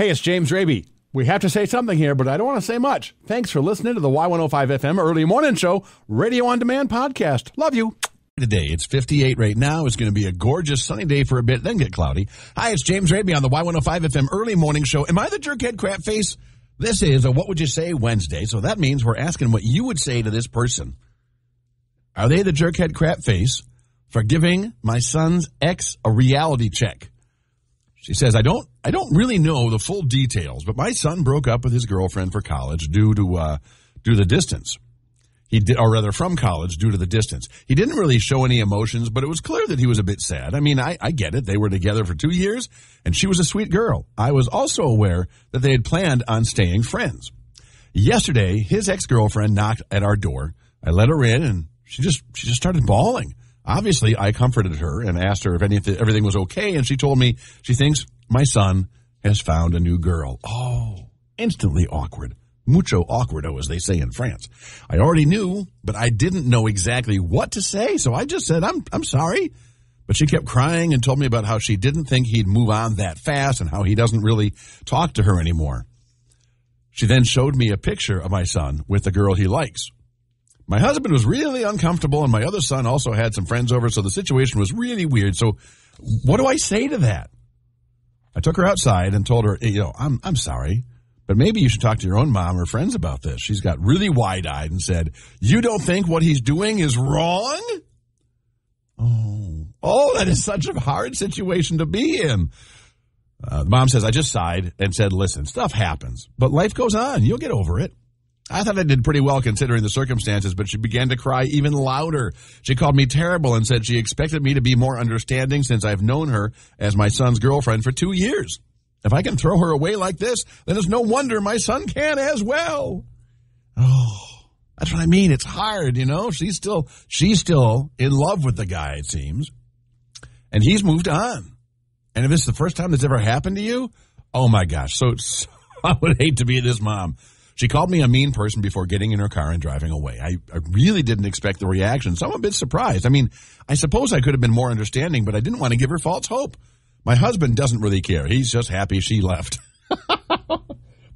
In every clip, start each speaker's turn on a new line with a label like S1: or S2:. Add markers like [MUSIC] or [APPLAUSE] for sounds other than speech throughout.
S1: Hey, it's James Rabe. We have to say something here, but I don't want to say much. Thanks for listening to the Y105 FM Early Morning Show, Radio on Demand podcast. Love you.
S2: Today, it's 58 right now. It's going to be a gorgeous sunny day for a bit, then get cloudy. Hi, it's James Rabe on the Y105 FM Early Morning Show. Am I the jerkhead crap face? This is a What Would You Say Wednesday, so that means we're asking what you would say to this person. Are they the jerkhead crap face for giving my son's ex a reality check? She says, I don't, I don't really know the full details, but my son broke up with his girlfriend for college due to, uh, due to the distance. He did, or rather from college due to the distance. He didn't really show any emotions, but it was clear that he was a bit sad. I mean, I, I get it. They were together for two years and she was a sweet girl. I was also aware that they had planned on staying friends. Yesterday, his ex-girlfriend knocked at our door. I let her in and she just, she just started bawling. Obviously, I comforted her and asked her if anything, everything was okay, and she told me she thinks my son has found a new girl. Oh, instantly awkward. Mucho awkwardo, as they say in France. I already knew, but I didn't know exactly what to say, so I just said, I'm, I'm sorry. But she kept crying and told me about how she didn't think he'd move on that fast and how he doesn't really talk to her anymore. She then showed me a picture of my son with the girl he likes. My husband was really uncomfortable, and my other son also had some friends over, so the situation was really weird. So, what do I say to that? I took her outside and told her, you know, I'm I'm sorry, but maybe you should talk to your own mom or friends about this. She's got really wide eyed and said, "You don't think what he's doing is wrong?" Oh, oh, that is such a hard situation to be in. Uh, the mom says, I just sighed and said, listen, stuff happens, but life goes on. You'll get over it. I thought I did pretty well considering the circumstances, but she began to cry even louder. She called me terrible and said she expected me to be more understanding since I've known her as my son's girlfriend for two years. If I can throw her away like this, then it's no wonder my son can as well. Oh, that's what I mean. It's hard, you know. She's still she's still in love with the guy, it seems. And he's moved on. And if this is the first time that's ever happened to you, oh my gosh. So, [LAUGHS] so I would hate to be this mom. She called me a mean person before getting in her car and driving away. I, I really didn't expect the reaction, so I'm a bit surprised. I mean, I suppose I could have been more understanding, but I didn't want to give her false hope. My husband doesn't really care. He's just happy she left. [LAUGHS] but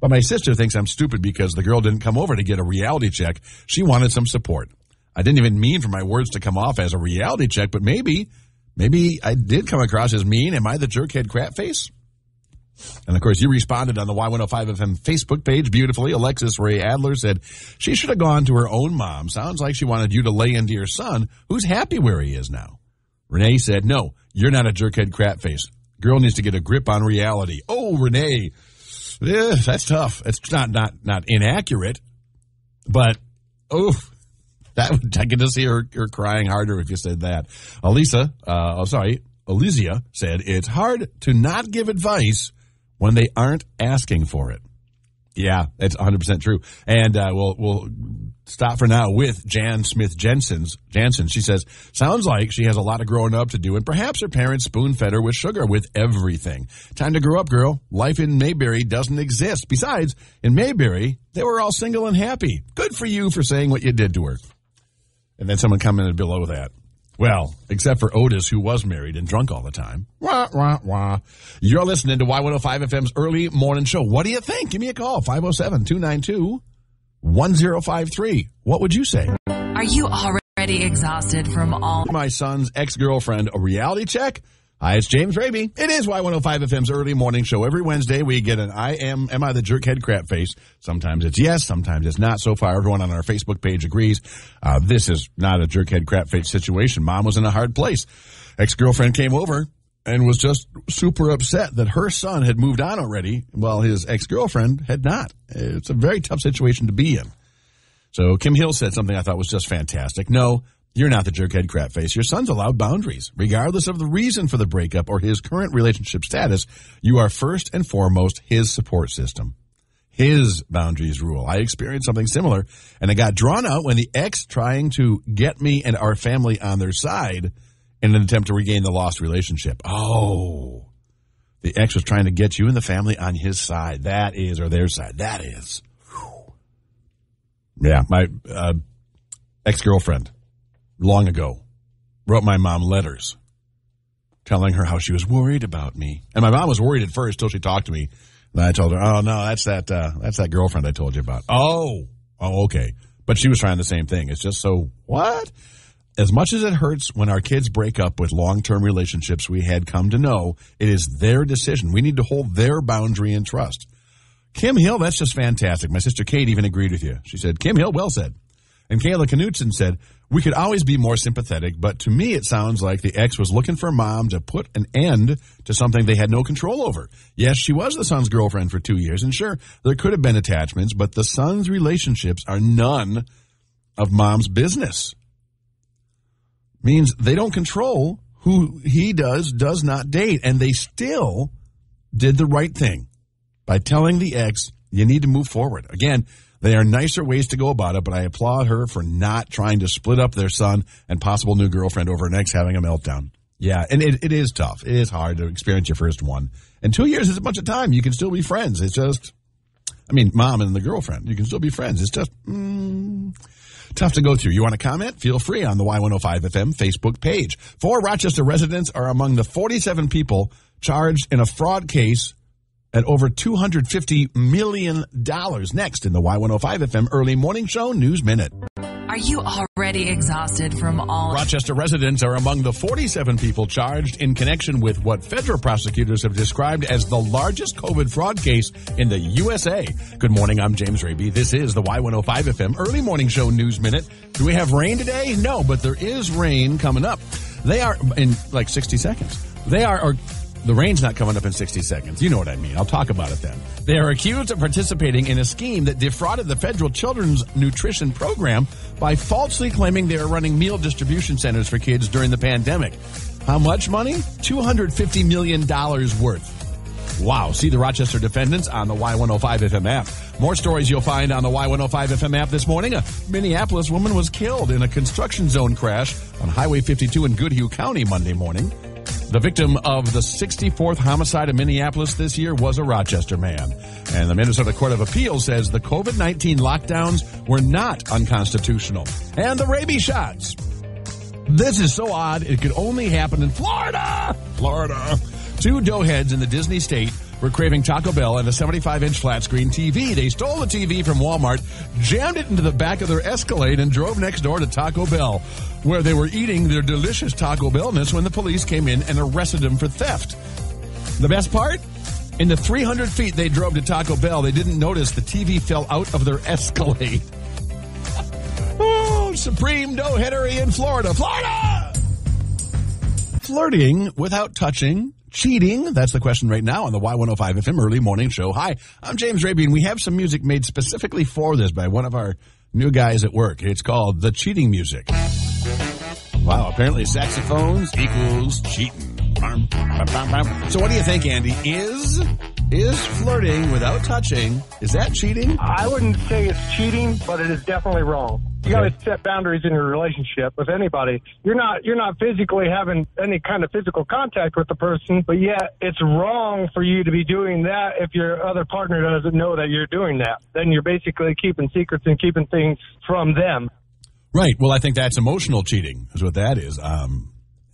S2: my sister thinks I'm stupid because the girl didn't come over to get a reality check. She wanted some support. I didn't even mean for my words to come off as a reality check, but maybe, maybe I did come across as mean. Am I the jerkhead crap face? And of course, you responded on the Y105 FM Facebook page beautifully. Alexis Ray Adler said she should have gone to her own mom. Sounds like she wanted you to lay into your son, who's happy where he is now. Renee said, no, you're not a jerkhead crap face. Girl needs to get a grip on reality. Oh, Renee, yeah, that's tough. It's not, not, not inaccurate, but oh, that would, I can just see her, crying harder if you said that. Elisa, uh, oh, sorry, Elysia said, it's hard to not give advice when they aren't asking for it. Yeah, that's 100% true. And uh, we'll we'll stop for now with Jan Smith Jensen's Jansen. She says, "Sounds like she has a lot of growing up to do, and perhaps her parents spoon-fed her with sugar with everything. Time to grow up, girl. Life in Mayberry doesn't exist. Besides, in Mayberry, they were all single and happy. Good for you for saying what you did to her." And then someone commented below that. Well, except for Otis, who was married and drunk all the time. Wah, wah, wah. You're listening to Y105 FM's early morning show. What do you think? Give me a call, 507 292 1053. What would you say?
S3: Are you already exhausted from all
S2: My son's ex girlfriend, a reality check? Hi, it's James Rabe. It is Y105 FM's early morning show. Every Wednesday, we get an I am, am I the jerkhead crap face? Sometimes it's yes, sometimes it's not. So far, everyone on our Facebook page agrees. Uh, this is not a jerkhead crap face situation. Mom was in a hard place. Ex-girlfriend came over and was just super upset that her son had moved on already while his ex-girlfriend had not. It's a very tough situation to be in. So Kim Hill said something I thought was just fantastic. No, you're not the jerkhead crap face. Your son's allowed boundaries. Regardless of the reason for the breakup or his current relationship status, you are first and foremost his support system. His boundaries rule. I experienced something similar and it got drawn out when the ex trying to get me and our family on their side in an attempt to regain the lost relationship. Oh, the ex was trying to get you and the family on his side. That is, or their side. That is. Whew. Yeah, my uh, ex girlfriend long ago wrote my mom letters telling her how she was worried about me. And my mom was worried at first till she talked to me. And I told her, "Oh no, that's that uh, that's that girlfriend I told you about." Oh, oh, okay. But she was trying the same thing. It's just so what? As much as it hurts when our kids break up with long-term relationships we had come to know, it is their decision. We need to hold their boundary and trust. Kim Hill, that's just fantastic. My sister Kate even agreed with you. She said, Kim Hill, well said. And Kayla Knutson said, we could always be more sympathetic, but to me it sounds like the ex was looking for mom to put an end to something they had no control over. Yes, she was the son's girlfriend for two years, and sure, there could have been attachments, but the son's relationships are none of mom's business. Means they don't control who he does, does not date, and they still did the right thing by telling the ex, you need to move forward. Again, they are nicer ways to go about it, but I applaud her for not trying to split up their son and possible new girlfriend over an ex having a meltdown. Yeah, and it, it is tough. It is hard to experience your first one. And two years is a bunch of time. You can still be friends. It's just, I mean, mom and the girlfriend, you can still be friends. It's just mm, tough to go through. You want to comment? Feel free on the Y105 FM Facebook page. Four Rochester residents are among the 47 people charged in a fraud case at over $250 million. Next in the Y105 FM Early Morning Show News Minute.
S3: Are you already exhausted from all
S2: Rochester residents are among the 47 people charged in connection with what federal prosecutors have described as the largest COVID fraud case in the USA. Good morning, I'm James Rabe. This is the Y105 FM Early Morning Show News Minute. Do we have rain today? No, but there is rain coming up. They are in like 60 seconds. They are, or the rain's not coming up in 60 seconds. You know what I mean. I'll talk about it then. They are accused of participating in a scheme that defrauded the federal children's nutrition program by falsely claiming they are running meal distribution centers for kids during the pandemic. How much money? $250 million worth. Wow. See the Rochester defendants on the Y105 FM app. More stories you'll find on the Y105 FM app this morning. A Minneapolis woman was killed in a construction zone crash on Highway 52 in Goodhue County Monday morning. The victim of the 64th homicide in Minneapolis this year was a Rochester man. And the Minnesota Court of Appeals says the COVID 19 lockdowns were not unconstitutional. And the rabies shots. This is so odd, it could only happen in Florida. Florida. Two doughheads in the Disney state were craving Taco Bell and a 75 inch flat screen TV. They stole the TV from Walmart, jammed it into the back of their Escalade, and drove next door to Taco Bell, where they were eating their delicious Taco Bellness when the police came in and arrested them for theft. The best part? In the 300 feet they drove to Taco Bell, they didn't notice the TV fell out of their Escalade. [LAUGHS] oh, supreme doughheadery in Florida. Florida! Flirting without touching cheating? That's the question right now on the Y105 FM early morning show. Hi, I'm James Rabe, and we have some music made specifically for this by one of our new guys at work. It's called The Cheating Music. Wow, apparently saxophones equals cheating. So what do you think, Andy? Is is flirting without touching, is that cheating?
S4: I wouldn't say it's cheating, but it is definitely wrong. You got to set boundaries in your relationship with anybody. You're not you're not physically having any kind of physical contact with the person, but yet it's wrong for you to be doing that if your other partner doesn't know that you're doing that. Then you're basically keeping secrets and keeping things from them.
S2: Right. Well, I think that's emotional cheating, is what that is. Um,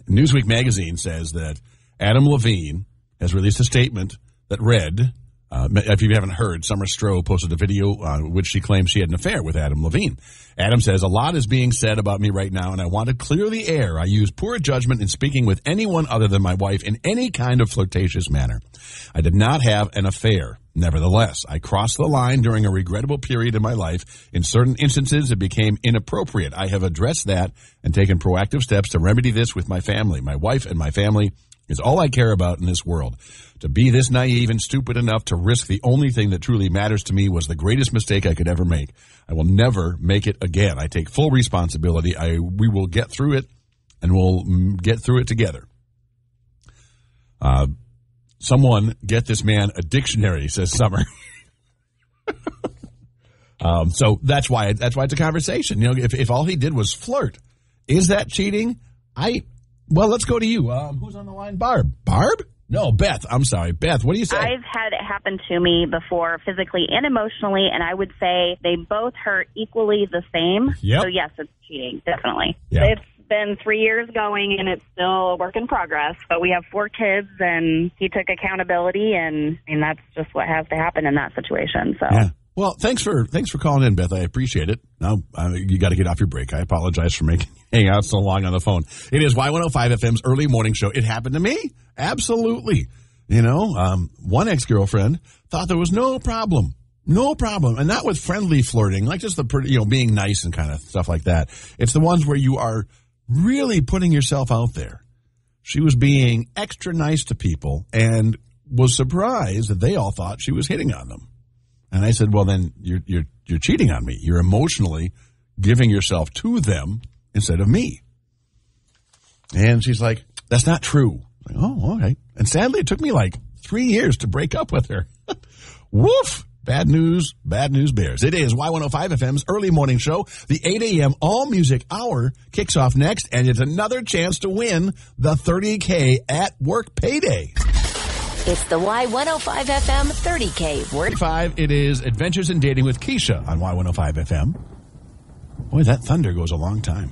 S2: Newsweek magazine says that Adam Levine has released a statement that read, uh, if you haven't heard, Summer Stroh posted a video uh, which she claims she had an affair with Adam Levine. Adam says, A lot is being said about me right now, and I want to clear the air. I use poor judgment in speaking with anyone other than my wife in any kind of flirtatious manner. I did not have an affair. Nevertheless, I crossed the line during a regrettable period in my life. In certain instances, it became inappropriate. I have addressed that and taken proactive steps to remedy this with my family. My wife and my family is all I care about in this world. To be this naive and stupid enough to risk the only thing that truly matters to me was the greatest mistake I could ever make. I will never make it again. I take full responsibility. I we will get through it, and we'll mm, get through it together. Uh, someone get this man a dictionary, says Summer. [LAUGHS] um, so that's why that's why it's a conversation. You know, if if all he did was flirt, is that cheating? I well, let's go to you. Um, who's on the line? Barb. Barb? No, Beth. I'm sorry, Beth. What do you say?
S5: I've had it happen to me before, physically and emotionally, and I would say they both hurt equally the same.
S2: Yep.
S5: So yes, it's cheating, definitely. It's been three years going and it's still a work in progress. But we have four kids and he took accountability and, and that's just what has to happen in that situation. So
S2: Yeah. Well, thanks for thanks for calling in, Beth. I appreciate it. Now you got to get off your break. I apologize for making [LAUGHS] you hang out so long on the phone. It is Y105 FM's early morning show. It happened to me. Absolutely. You know, um, one ex girlfriend thought there was no problem, no problem, and not with friendly flirting, like just the pretty, you know being nice and kind of stuff like that. It's the ones where you are really putting yourself out there. She was being extra nice to people and was surprised that they all thought she was hitting on them. And I said, "Well, then you're you're you're cheating on me. You're emotionally giving yourself to them instead of me." And she's like, "That's not true." Like, oh, okay. And sadly, it took me like three years to break up with her. [LAUGHS] Woof. Bad news, bad news bears. It is Y105 FM's early morning show. The 8 a.m. all music hour kicks off next, and it's another chance to win the 30K at work payday.
S6: It's the Y105 FM 30K Word.
S2: Five, it is Adventures in Dating with Keisha on Y105 FM. Boy, that thunder goes a long time.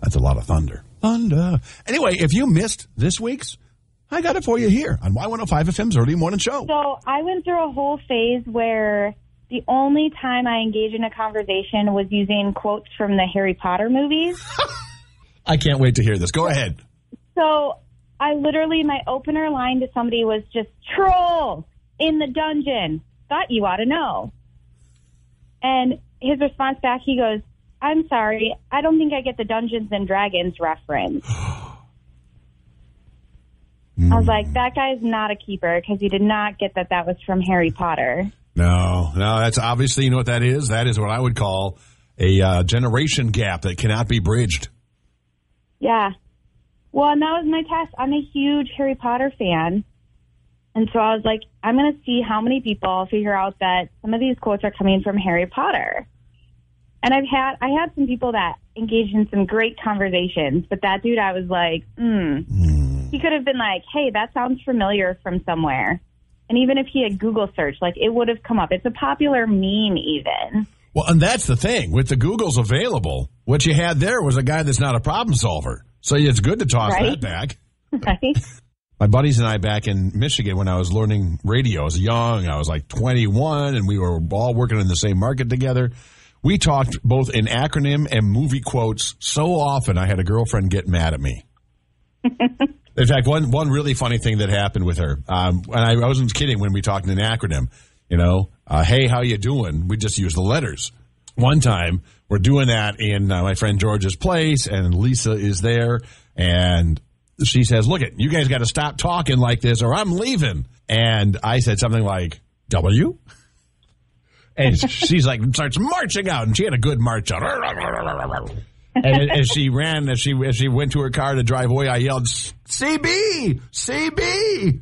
S2: That's a lot of thunder. Thunder. Anyway, if you missed this week's, I got it for you here on Y105 FM's early morning show.
S7: So I went through a whole phase where the only time I engaged in a conversation was using quotes from the Harry Potter movies. [LAUGHS]
S2: I can't wait to hear this. Go ahead.
S7: So I literally, my opener line to somebody was just troll in the dungeon. Thought you ought to know. And his response back, he goes, I'm sorry, I don't think I get the Dungeons and Dragons reference. I was like, that guy's not a keeper because he did not get that that was from Harry Potter.
S2: No, no, that's obviously, you know what that is? That is what I would call a uh, generation gap that cannot be bridged.
S7: Yeah. Well, and that was my test. I'm a huge Harry Potter fan. And so I was like, I'm going to see how many people figure out that some of these quotes are coming from Harry Potter. And I've had, I had some people that engaged in some great conversations, but that dude, I was like, hmm. He could have been like, hey, that sounds familiar from somewhere. And even if he had Google search, like it would have come up. It's a popular meme even.
S2: Well, and that's the thing. With the Googles available, what you had there was a guy that's not a problem solver. So it's good to toss
S7: Right.
S2: that back. [LAUGHS]
S7: Right?
S2: My buddies and I back in Michigan when I was learning radio, I was young, I was like 21, and we were all working in the same market together. We talked both in acronym and movie quotes so often I had a girlfriend get mad at me. [LAUGHS] in fact, one one really funny thing that happened with her, um, and I, I wasn't kidding when we talked in an acronym. You know, uh, hey, how you doing? We just use the letters. One time, we're doing that in uh, my friend George's place, and Lisa is there, and she says, "Look it, you guys got to stop talking like this, or I'm leaving." And I said something like, "W." And she's like, starts marching out, and she had a good march out. And as she ran, as she as she went to her car to drive away, I yelled, "CB, CB!"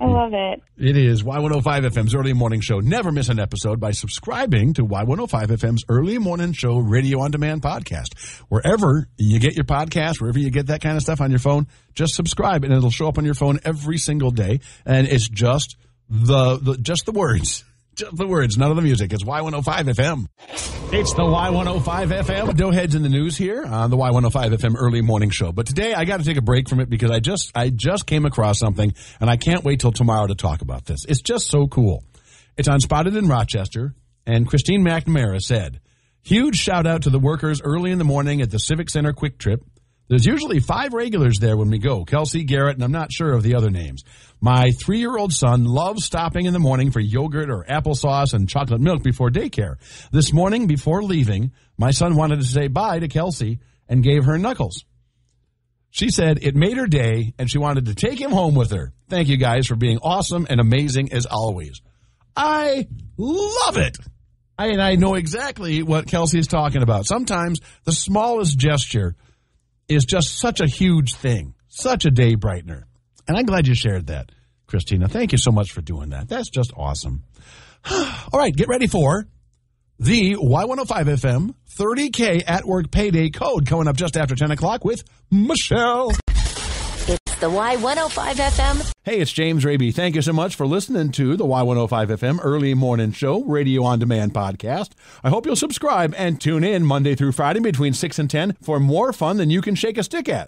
S7: I love it.
S2: it is Y105 FM's early morning show. Never miss an episode by subscribing to Y105 FM's early morning show radio on demand podcast. Wherever you get your podcast, wherever you get that kind of stuff on your phone, just subscribe and it'll show up on your phone every single day. And it's just the, the just the words. Just the words, none of the music. It's Y105 FM. It's the Y105 FM. Doughheads in the news here on the Y105 FM early morning show. But today I got to take a break from it because I just I just came across something and I can't wait till tomorrow to talk about this. It's just so cool. It's on Spotted in Rochester and Christine McNamara said, "Huge shout out to the workers early in the morning at the Civic Center Kwik Trip. There's usually five regulars there when we go. Kelsey, Garrett, and I'm not sure of the other names. My three-year-old son loves stopping in the morning for yogurt or applesauce and chocolate milk before daycare. This morning, before leaving, my son wanted to say bye to Kelsey and gave her knuckles. She said it made her day and she wanted to take him home with her. Thank you guys for being awesome and amazing as always. I love it. I, and I know exactly what Kelsey is talking about. Sometimes the smallest gesture is just such a huge thing, such a day brightener. And I'm glad you shared that, Christina. Thank you so much for doing that. That's just awesome. [SIGHS] All right, get ready for the Y105 FM 30K at work payday code coming up just after 10 o'clock with Michelle.
S3: The Y105 FM.
S2: Hey, it's James Rabe. Thank you so much for listening to the Y105 FM Early Morning Show Radio on Demand podcast. I hope you'll subscribe and tune in Monday through Friday between 6 and 10 for more fun than you can shake a stick at.